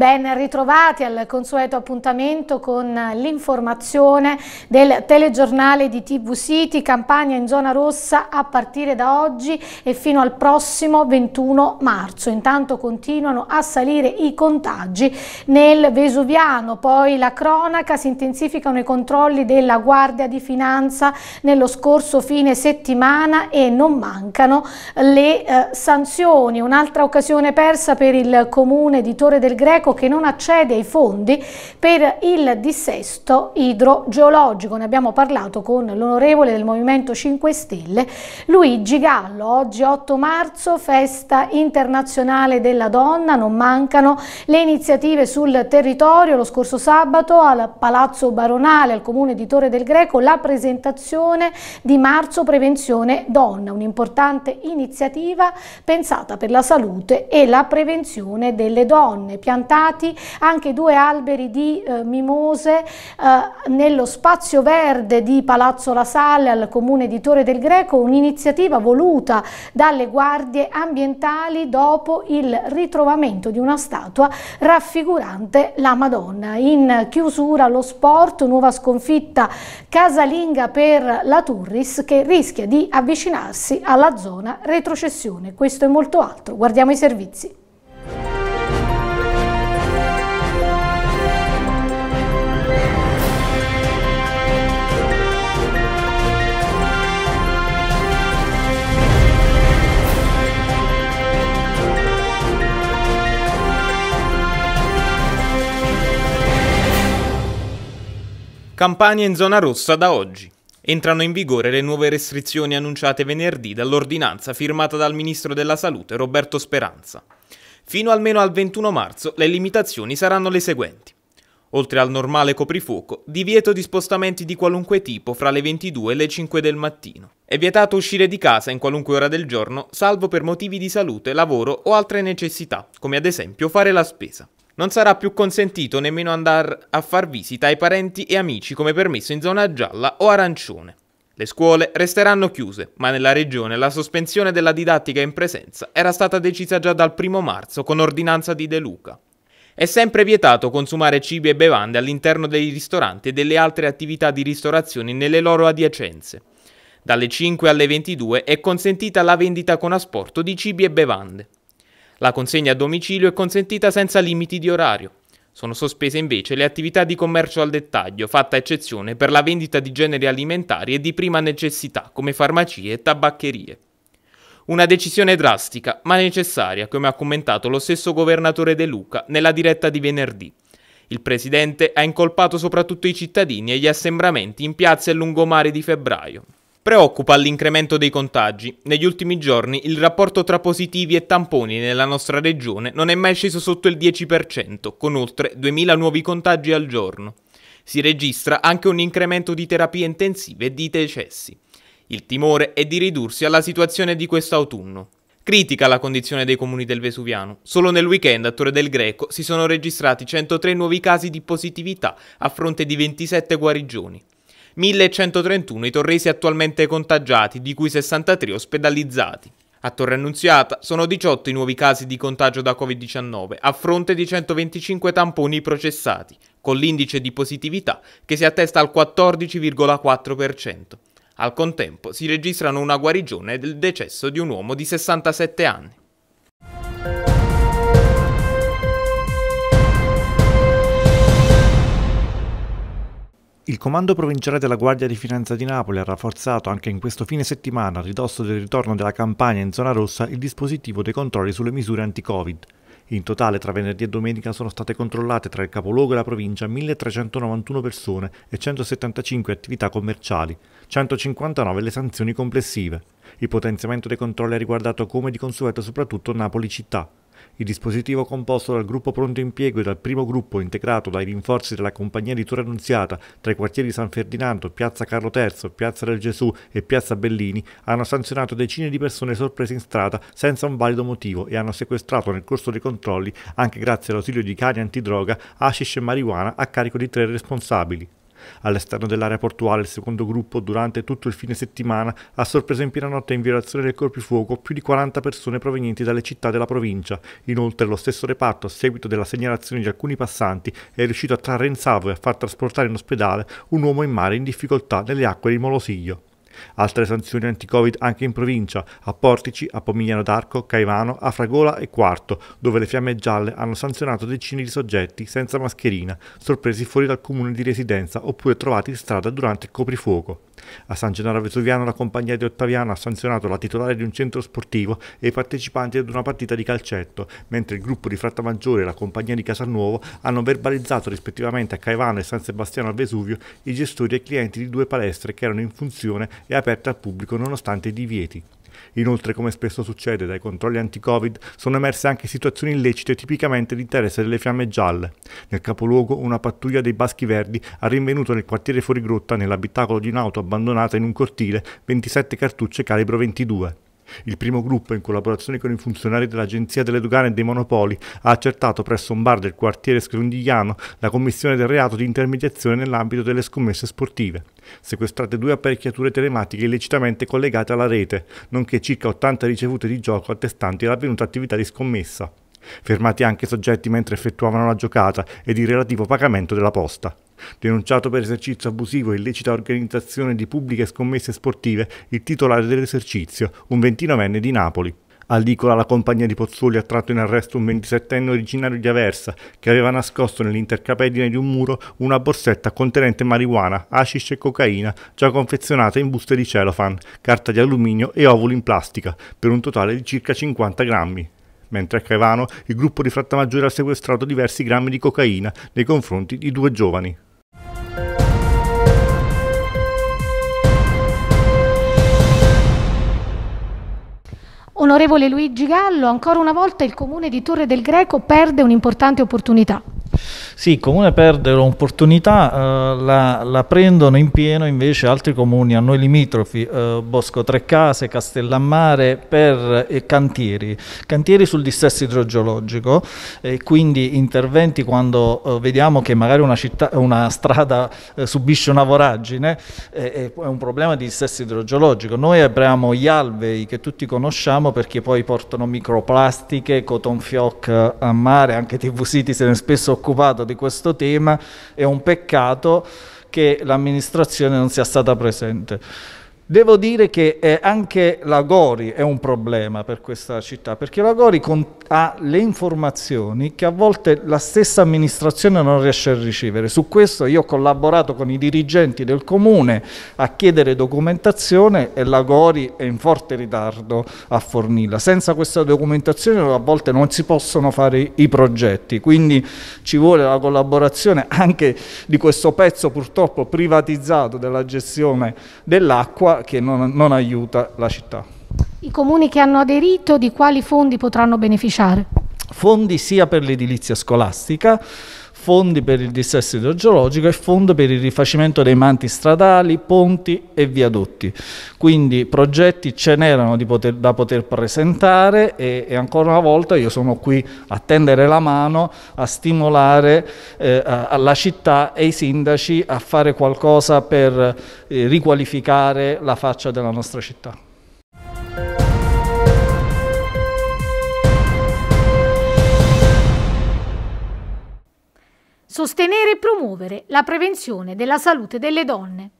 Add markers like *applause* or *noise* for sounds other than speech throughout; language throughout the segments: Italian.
Ben ritrovati al consueto appuntamento con l'informazione del telegiornale di TV City, campagna in zona rossa a partire da oggi e fino al prossimo 21 marzo. Intanto continuano a salire i contagi nel Vesuviano, poi la cronaca, si intensificano i controlli della Guardia di Finanza nello scorso fine settimana e non mancano le eh, sanzioni. Un'altra occasione persa per il comune di Torre del Greco Greco che non accede ai fondi per il dissesto idrogeologico. Ne abbiamo parlato con l'onorevole del Movimento 5 Stelle Luigi Gallo. Oggi 8 marzo, festa internazionale della donna, non mancano le iniziative sul territorio. Lo scorso sabato al Palazzo Baronale, al comune di Torre del Greco, la presentazione di Marzo Prevenzione Donna, un'importante iniziativa pensata per la salute e la prevenzione delle donne. Piantata piantati anche due alberi di eh, mimose eh, nello spazio verde di Palazzo La Salle al comune di Torre del Greco, un'iniziativa voluta dalle guardie ambientali dopo il ritrovamento di una statua raffigurante la Madonna. In chiusura lo sport, nuova sconfitta casalinga per la Turris che rischia di avvicinarsi alla zona retrocessione. Questo e molto altro. Guardiamo i servizi. Campania in zona rossa da oggi. Entrano in vigore le nuove restrizioni annunciate venerdì dall'ordinanza firmata dal Ministro della Salute Roberto Speranza. Fino almeno al 21 marzo le limitazioni saranno le seguenti. Oltre al normale coprifuoco, divieto di spostamenti di qualunque tipo fra le 22 e le 5 del mattino. È vietato uscire di casa in qualunque ora del giorno, salvo per motivi di salute, lavoro o altre necessità, come ad esempio fare la spesa. Non sarà più consentito nemmeno andare a far visita ai parenti e amici come permesso in zona gialla o arancione. Le scuole resteranno chiuse, ma nella regione la sospensione della didattica in presenza era stata decisa già dal primo marzo con ordinanza di De Luca. È sempre vietato consumare cibi e bevande all'interno dei ristoranti e delle altre attività di ristorazione nelle loro adiacenze. Dalle 5 alle 22 è consentita la vendita con asporto di cibi e bevande. La consegna a domicilio è consentita senza limiti di orario. Sono sospese invece le attività di commercio al dettaglio, fatta eccezione per la vendita di generi alimentari e di prima necessità, come farmacie e tabaccherie. Una decisione drastica, ma necessaria, come ha commentato lo stesso governatore De Luca nella diretta di venerdì. Il presidente ha incolpato soprattutto i cittadini e gli assembramenti in piazze e lungomare di febbraio. Preoccupa l'incremento dei contagi. Negli ultimi giorni il rapporto tra positivi e tamponi nella nostra regione non è mai sceso sotto il 10%, con oltre 2.000 nuovi contagi al giorno. Si registra anche un incremento di terapie intensive e di decessi. Il timore è di ridursi alla situazione di quest'autunno. Critica la condizione dei comuni del Vesuviano. Solo nel weekend a Torre del Greco si sono registrati 103 nuovi casi di positività a fronte di 27 guarigioni. 1131 i torresi attualmente contagiati, di cui 63 ospedalizzati. A Torre Annunziata sono 18 i nuovi casi di contagio da Covid-19, a fronte di 125 tamponi processati, con l'indice di positività che si attesta al 14,4%. Al contempo si registrano una guarigione del decesso di un uomo di 67 anni. Il Comando Provinciale della Guardia di Finanza di Napoli ha rafforzato anche in questo fine settimana, a ridosso del ritorno della campagna in zona rossa, il dispositivo dei controlli sulle misure anti-Covid. In totale, tra venerdì e domenica sono state controllate tra il capoluogo e la provincia 1391 persone e 175 attività commerciali, 159 le sanzioni complessive. Il potenziamento dei controlli ha riguardato come di consueto soprattutto Napoli città. Il dispositivo composto dal gruppo pronto impiego e dal primo gruppo integrato dai rinforzi della compagnia di Torre Annunziata tra i quartieri San Ferdinando, Piazza Carlo III, Piazza del Gesù e Piazza Bellini hanno sanzionato decine di persone sorprese in strada senza un valido motivo e hanno sequestrato nel corso dei controlli, anche grazie all'ausilio di cani antidroga, hashish e marijuana a carico di tre responsabili. All'esterno dell'area portuale il secondo gruppo durante tutto il fine settimana ha sorpreso in piena notte in violazione del corpifuoco più di 40 persone provenienti dalle città della provincia. Inoltre lo stesso reparto, a seguito della segnalazione di alcuni passanti, è riuscito a trarre in salvo e a far trasportare in ospedale un uomo in mare in difficoltà nelle acque di Molosiglio. Altre sanzioni anti-Covid anche in provincia, a Portici, a Pomigliano d'Arco, Caivano, a Fragola e Quarto, dove le fiamme gialle hanno sanzionato decine di soggetti senza mascherina, sorpresi fuori dal comune di residenza oppure trovati in strada durante il coprifuoco. A San Gennaro Vesuviano la compagnia di Ottaviano ha sanzionato la titolare di un centro sportivo e i partecipanti ad una partita di calcetto, mentre il gruppo di Frattamaggiore e la compagnia di Casalnuovo hanno verbalizzato rispettivamente a Caivano e San Sebastiano al Vesuvio i gestori e clienti di due palestre che erano in funzione e aperte al pubblico nonostante i divieti. Inoltre, come spesso succede dai controlli anti-Covid, sono emerse anche situazioni illecite tipicamente di interesse delle fiamme gialle. Nel capoluogo, una pattuglia dei Baschi Verdi ha rinvenuto nel quartiere fuori grotta, nell'abitacolo di un'auto abbandonata in un cortile, 27 cartucce calibro 22. Il primo gruppo, in collaborazione con i funzionari dell'Agenzia delle Dogane e dei Monopoli, ha accertato presso un bar del quartiere Scrondigliano la commissione del reato di intermediazione nell'ambito delle scommesse sportive. Sequestrate due apparecchiature telematiche illecitamente collegate alla rete, nonché circa 80 ricevute di gioco attestanti l'avvenuta attività di scommessa. Fermati anche soggetti mentre effettuavano la giocata ed il relativo pagamento della posta. Denunciato per esercizio abusivo e illecita organizzazione di pubbliche scommesse sportive, il titolare dell'esercizio, un ventinovenne di Napoli. All'icola la compagnia di Pozzoli ha tratto in arresto un 27enne originario di Aversa che aveva nascosto nell'intercapedine di un muro una borsetta contenente marijuana, hashish e cocaina già confezionata in buste di cellophane, carta di alluminio e ovuli in plastica, per un totale di circa 50 grammi mentre a Caivano il gruppo di Frattamaggiore ha sequestrato diversi grammi di cocaina nei confronti di due giovani. Onorevole Luigi Gallo, ancora una volta il comune di Torre del Greco perde un'importante opportunità. Sì, il comune perde l'opportunità, eh, la, la, prendono in pieno invece altri comuni a noi limitrofi, eh, Bosco Trecase, Castellammare, per eh, cantieri, cantieri sul dissesto idrogeologico quindi interventi quando eh, vediamo che magari una, città, una strada eh, subisce una voragine, è un problema di dissesto idrogeologico. Noi abbiamo gli alvei che tutti conosciamo perché poi portano microplastiche, cotton fioc a mare, anche TV City se ne è spesso occupato di questo tema, è un peccato che l'amministrazione non sia stata presente. Devo dire che eh, anche la Gori è un problema per questa città, perché la Gori ha le informazioni che a volte la stessa amministrazione non riesce a ricevere. Su questo io ho collaborato con i dirigenti del comune a chiedere documentazione e la Gori è in forte ritardo a fornirla. Senza questa documentazione a volte non si possono fare i progetti, quindi ci vuole la collaborazione anche di questo pezzo purtroppo privatizzato della gestione dell'acqua che non, non aiuta la città. I comuni che hanno aderito di quali fondi potranno beneficiare? Fondi sia per l'edilizia scolastica, fondi per il dissesto idrogeologico e fondi per il rifacimento dei manti stradali, ponti e viadotti. Quindi progetti ce n'erano da poter presentare e, e, ancora una volta io sono qui a tendere la mano, a stimolare eh, la città e i sindaci a fare qualcosa per eh, riqualificare la faccia della nostra città. Sostenere e promuovere la prevenzione della salute delle donne.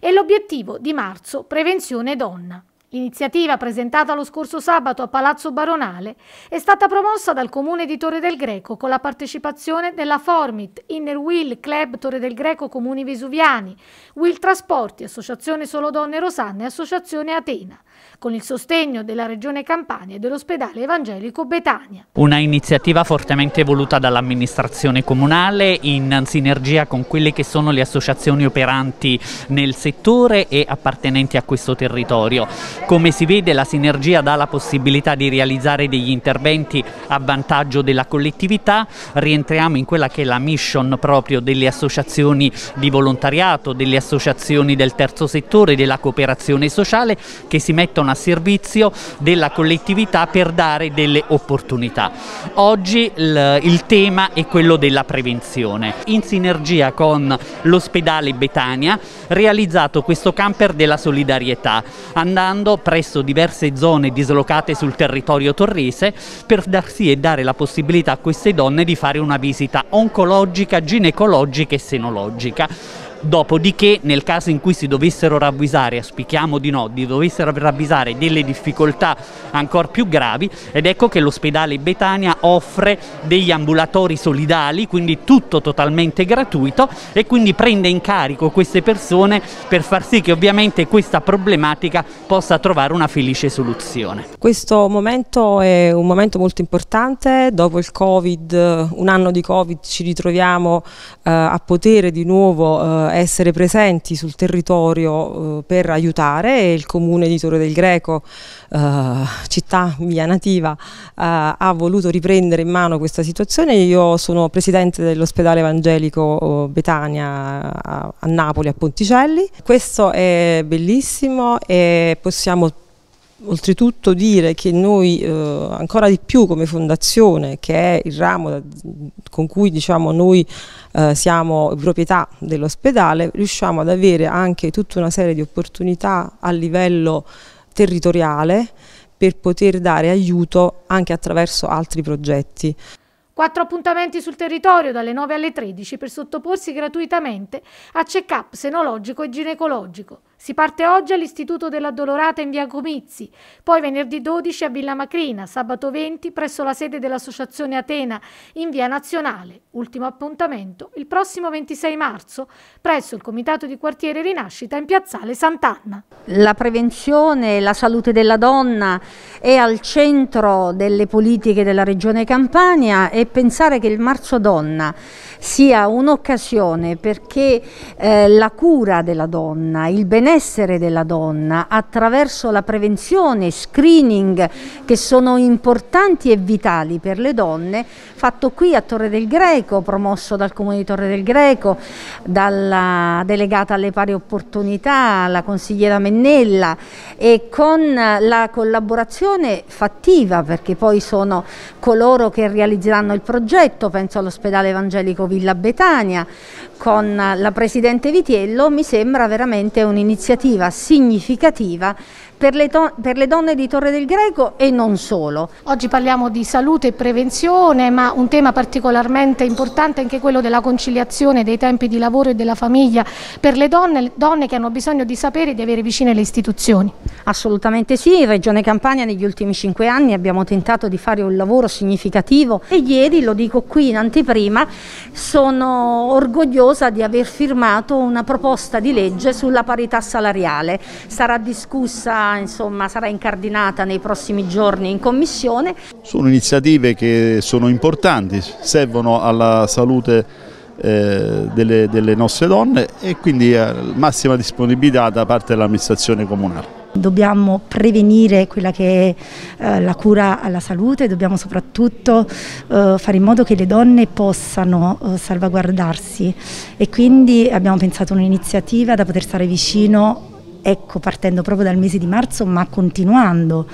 È l'obiettivo di marzo Prevenzione Donna. L'iniziativa presentata lo scorso sabato a Palazzo Baronale è stata promossa dal Comune di Torre del Greco con la partecipazione della Formit, Inner Wheel, Club Torre del Greco Comuni Vesuviani, Will Trasporti, Associazione Solo Donne Rosanne e Associazione Atena con il sostegno della Regione Campania e dell'ospedale evangelico Betania. Una iniziativa fortemente voluta dall'amministrazione comunale in sinergia con quelle che sono le associazioni operanti nel settore e appartenenti a questo territorio. Come si vede la sinergia dà la possibilità di realizzare degli interventi a vantaggio della collettività, rientriamo in quella che è la mission proprio delle associazioni di volontariato, delle associazioni del terzo settore, della cooperazione sociale che si mettono mettono a servizio della collettività per dare delle opportunità. Oggi il, il tema è quello della prevenzione. In sinergia con l'ospedale Betania realizzato questo camper della solidarietà andando presso diverse zone dislocate sul territorio torrese per dar sì e dare la possibilità a queste donne di fare una visita oncologica, ginecologica e senologica Dopodiché, nel caso in cui si dovessero ravvisare, auspichiamo di no, di dovessero ravvisare delle difficoltà ancora più gravi, ed ecco che l'ospedale Betania offre degli ambulatori solidali, quindi tutto totalmente gratuito e quindi prende in carico queste persone per far sì che ovviamente questa problematica possa trovare una felice soluzione. Questo momento è un momento molto importante, dopo il Covid, un anno di Covid ci ritroviamo eh, a poter di nuovo eh, essere presenti sul territorio eh, per aiutare e il comune di Torre del Greco, eh, città mia nativa, eh, ha voluto riprendere in mano questa situazione. Io sono presidente dell'ospedale evangelico Betania a, a Napoli, a Ponticelli. Questo è bellissimo e possiamo oltretutto dire che noi eh, ancora di più come fondazione, che è il ramo con cui diciamo, noi eh, siamo proprietà dell'ospedale, riusciamo ad avere anche tutta una serie di opportunità a livello territoriale per poter dare aiuto anche attraverso altri progetti. Quattro appuntamenti sul territorio dalle 9 alle 13 per sottoporsi gratuitamente a check-up senologico e ginecologico. Si parte oggi all'Istituto dell'Addolorata in via Comizi, poi venerdì 12 a Villa Macrina, sabato 20 presso la sede dell'Associazione Atena in via Nazionale. Ultimo appuntamento il prossimo 26 marzo presso il Comitato di Quartiere Rinascita in piazzale Sant'Anna. La prevenzione e la salute della donna è al centro delle politiche della Regione Campania e pensare che il Marzo Donna sia un'occasione perché eh, la cura della donna, il benessere della donna attraverso la prevenzione, screening che sono importanti e vitali per le donne, fatto qui a Torre del Greco, promosso dal Comune di Torre del Greco, dalla delegata alle pari opportunità, la consigliera Mennella e con la collaborazione fattiva perché poi sono coloro che realizzeranno il progetto, penso all'ospedale evangelico Villa Betania, con la Presidente Vitiello mi sembra veramente un'iniziativa significativa per le, per le, donne di Torre del Greco e non solo. Oggi parliamo di salute e prevenzione, ma un tema particolarmente importante è anche quello della conciliazione dei tempi di lavoro e della famiglia per le donne, donne che hanno bisogno di sapere e di avere vicine le istituzioni. Assolutamente sì, in Regione Campania negli ultimi cinque anni abbiamo tentato di fare un lavoro significativo e ieri, lo dico qui in anteprima, sono orgogliosa di aver firmato una proposta di legge sulla parità salariale. Sarà discussa insomma, sarà incardinata nei prossimi giorni in Commissione. Sono iniziative che sono importanti, servono alla salute eh, delle, delle, nostre donne e quindi eh, massima disponibilità da parte dell'amministrazione comunale. Dobbiamo prevenire quella che è eh, la cura alla salute, dobbiamo soprattutto eh, fare in modo che le donne possano salvaguardarsi e quindi abbiamo pensato un'iniziativa da poter stare vicino ecco, partendo proprio dal mese di marzo ma continuando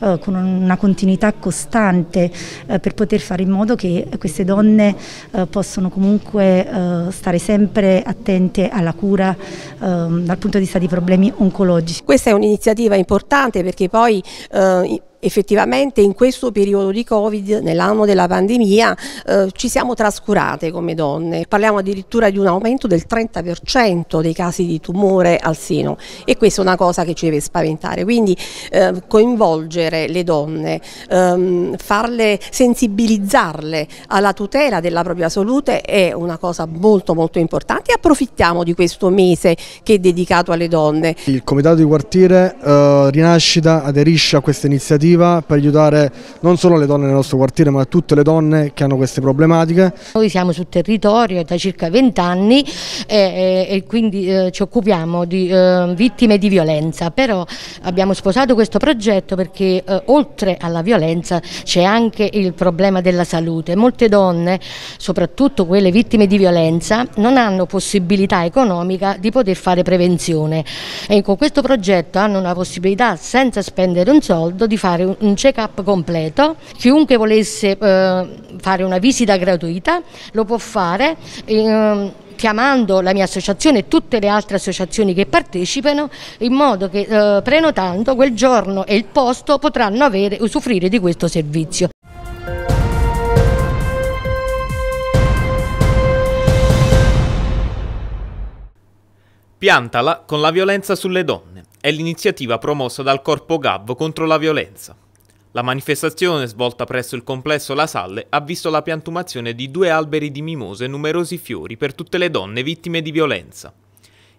eh, con una continuità costante eh, per poter fare in modo che queste donne eh, possano comunque eh, stare sempre attente alla cura ehm, dal punto di vista di problemi oncologici. Questa è un'iniziativa importante perché poi eh, effettivamente in questo periodo di Covid, nell'anno della pandemia, eh, ci siamo trascurate come donne. Parliamo addirittura di un aumento del 30% dei casi di tumore al seno e questa è una cosa che ci deve spaventare. Quindi eh, coinvolgere le donne, ehm, farle sensibilizzarle alla tutela della propria salute è una cosa molto molto importante e approfittiamo di questo mese che è dedicato alle donne. Il comitato di quartiere eh, Rinascita aderisce a questa iniziativa iniziativa per aiutare non solo le donne nel nostro quartiere ma tutte le donne che hanno queste problematiche. Noi siamo sul territorio da circa 20 anni e, e quindi eh, ci occupiamo di eh, vittime di violenza, però abbiamo sposato questo progetto perché eh, oltre alla violenza c'è anche il problema della salute. Molte donne, soprattutto quelle vittime di violenza, non hanno possibilità economica di poter fare prevenzione e con questo progetto hanno una possibilità senza spendere un soldo di fare un check-up completo. Chiunque volesse eh, fare una visita gratuita lo può fare. Eh, chiamando la mia associazione e tutte le altre associazioni che partecipano in modo che eh, prenotando quel giorno e il posto potranno avere, usufruire di questo servizio. Piantala con la violenza sulle donne è l'iniziativa promossa dal Corpo Gav contro la violenza. La manifestazione svolta presso il complesso La Salle ha visto la piantumazione di due alberi di mimose e numerosi fiori per tutte le donne vittime di violenza.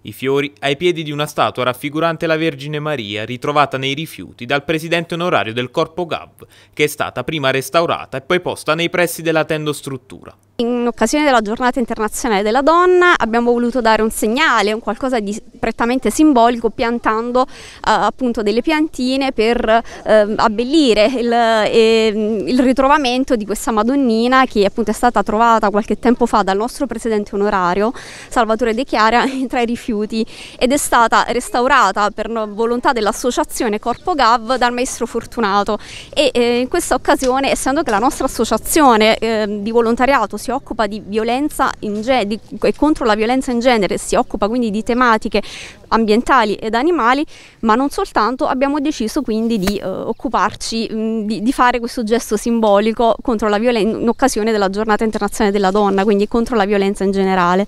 I fiori ai piedi di una statua raffigurante la Vergine Maria ritrovata nei rifiuti dal presidente onorario del Corpo Gav, che è stata prima restaurata e poi posta nei pressi della tendostruttura. In occasione della giornata internazionale della donna abbiamo voluto dare un segnale, un qualcosa di prettamente simbolico piantando eh, appunto delle piantine per eh, abbellire il, eh, il, ritrovamento di questa Madonnina che appunto è stata trovata qualche tempo fa dal nostro presidente onorario Salvatore De Chiara *laughs* tra i rifiuti ed è stata restaurata per volontà dell'associazione Corpo Gav dal maestro Fortunato. E eh, in questa occasione essendo che la nostra associazione eh, di volontariato si occupa di violenza di, e contro la violenza in genere, si occupa quindi di tematiche ambientali ed animali, ma non soltanto, abbiamo deciso quindi di eh, occuparci, mh, di, di, fare questo gesto simbolico violenza in occasione della giornata internazionale della donna, quindi contro la violenza in generale.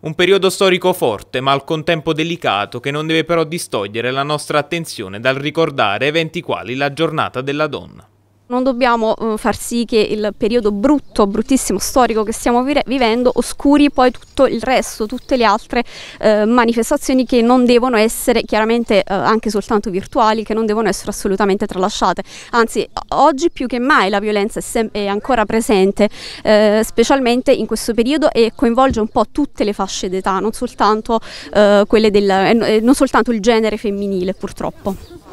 Un periodo storico forte, ma al contempo delicato, che non deve però distogliere la nostra attenzione dal ricordare eventi quali la giornata della donna. Non dobbiamo uh, far sì che il periodo brutto, bruttissimo storico che stiamo vi vivendo oscuri poi tutto il resto, tutte le altre uh, manifestazioni che non devono essere chiaramente uh, anche soltanto virtuali, che non devono essere assolutamente tralasciate. Anzi, oggi più che mai la violenza è, è ancora presente, specialmente in questo periodo e coinvolge un po' tutte le fasce d'età, non soltanto, quelle del, eh, non soltanto il genere femminile purtroppo.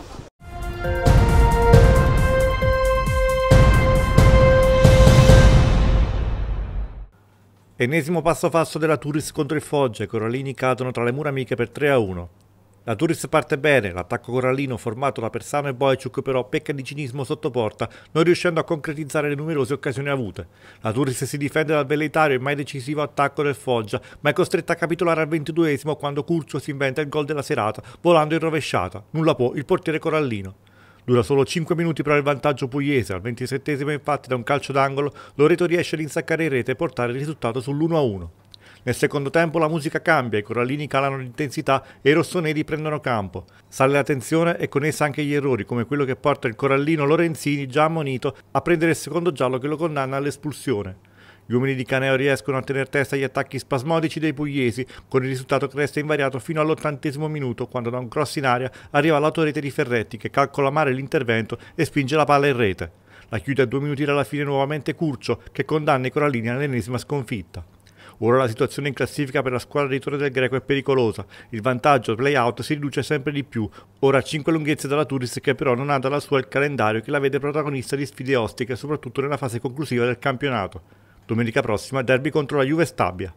Ennesimo passo falso della Turis contro il Foggia, i corallini cadono tra le mura amiche per 3 a 1. La Turis parte bene, l'attacco corallino formato da Persano e Boiciuk però pecca di cinismo sotto porta, non riuscendo a concretizzare le numerose occasioni avute. La Turis si difende dal velleitario e mai decisivo attacco del Foggia, ma è costretta a capitolare al ventiduesimo quando Curcio si inventa il gol della serata, volando in rovesciata. Nulla può il portiere corallino. Dura solo 5 minuti però il vantaggio pugliese, al 27 infatti da un calcio d'angolo Loreto riesce ad insaccare in rete e portare il risultato sull'1-1. Nel secondo tempo la musica cambia, i corallini calano l'intensità e i rossoneri prendono campo. Sale la tensione e con essa anche gli errori, come quello che porta il corallino Lorenzini, già ammonito, a prendere il secondo giallo che lo condanna all'espulsione. Gli uomini di Caneo riescono a tenere testa agli attacchi spasmodici dei pugliesi, con il risultato che resta invariato fino all'ottantesimo minuto, quando da un cross in aria arriva l'autorete di Ferretti che calcola male l'intervento e spinge la palla in rete. La chiude a due minuti dalla fine nuovamente Curcio, che condanna i corallini all'ennesima sconfitta. Ora la situazione in classifica per la squadra di Torre del Greco è pericolosa. Il vantaggio play-out si riduce sempre di più. Ora a 5 lunghezze dalla Turis che però non ha dalla sua il calendario che la vede protagonista di sfide ostiche, soprattutto nella fase conclusiva del campionato. Domenica prossima derby contro la Juve Stabia.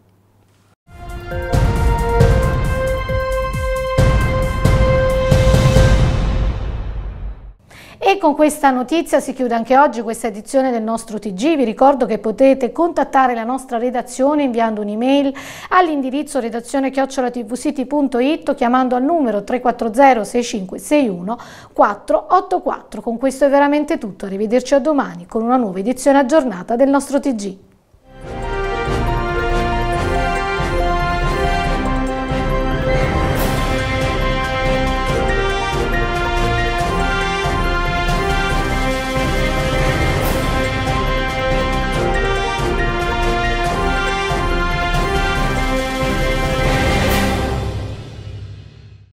E con questa notizia si chiude anche oggi questa edizione del nostro TG. Vi ricordo che potete contattare la nostra redazione inviando un'email all'indirizzo redazione chiocciolatvcity.it o chiamando al numero 340 6561 484. Con questo è veramente tutto. Arrivederci a domani con una nuova edizione aggiornata del nostro TG.